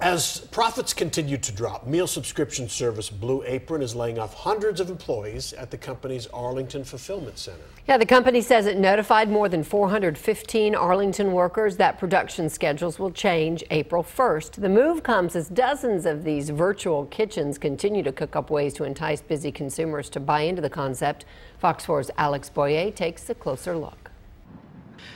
As profits continue to drop, meal subscription service Blue Apron is laying off hundreds of employees at the company's Arlington Fulfillment Center. Yeah, the company says it notified more than 415 Arlington workers that production schedules will change April 1st. The move comes as dozens of these virtual kitchens continue to cook up ways to entice busy consumers to buy into the concept. Fox 4's Alex Boyer takes a closer look.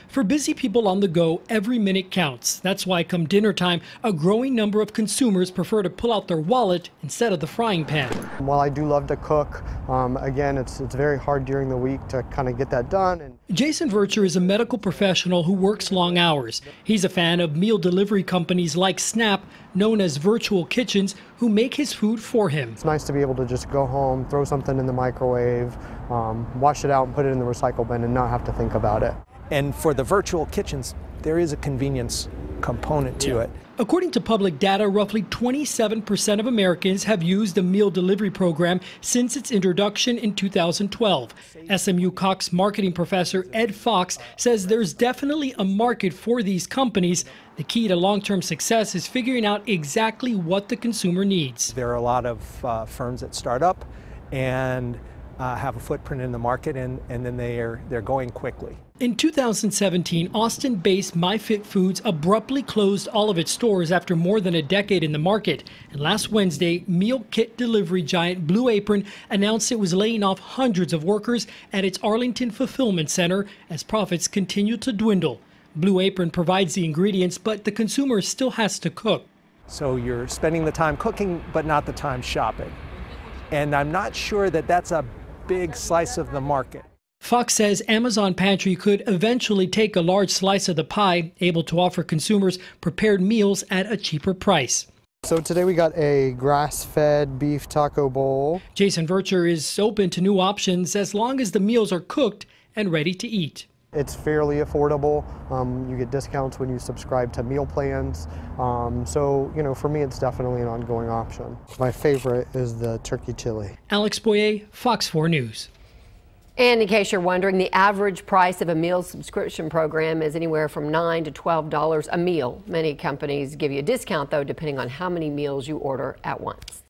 For busy people on the go, every minute counts. That's why, come dinner time, a growing number of consumers prefer to pull out their wallet instead of the frying pan. While I do love to cook, um, again, it's, it's very hard during the week to kind of get that done. And Jason Vircher is a medical professional who works long hours. He's a fan of meal delivery companies like Snap, known as virtual kitchens, who make his food for him. It's nice to be able to just go home, throw something in the microwave, um, wash it out, and put it in the recycle bin and not have to think about it. And for the virtual kitchens, there is a convenience component to it. According to public data, roughly 27% of Americans have used the meal delivery program since its introduction in 2012. SMU Cox marketing professor Ed Fox says there's definitely a market for these companies. The key to long term success is figuring out exactly what the consumer needs. There are a lot of uh, firms that start up and uh, have a footprint in the market and, and then they are, they're going quickly. In 2017, Austin based MyFit Foods abruptly closed all of its stores after more than a decade in the market. And last Wednesday, meal kit delivery giant Blue Apron announced it was laying off hundreds of workers at its Arlington Fulfillment Center as profits continue to dwindle. Blue Apron provides the ingredients, but the consumer still has to cook. So you're spending the time cooking, but not the time shopping. And I'm not sure that that's a big slice of the market. Fox says Amazon Pantry could eventually take a large slice of the pie, able to offer consumers prepared meals at a cheaper price. So today we got a grass-fed beef taco bowl. Jason Vircher is open to new options as long as the meals are cooked and ready to eat. It's fairly affordable. Um, you get discounts when you subscribe to meal plans. Um, so, you know, for me, it's definitely an ongoing option. My favorite is the turkey chili. Alex Boyer, Fox 4 News. And in case you're wondering, the average price of a meal subscription program is anywhere from 9 to $12 a meal. Many companies give you a discount, though, depending on how many meals you order at once.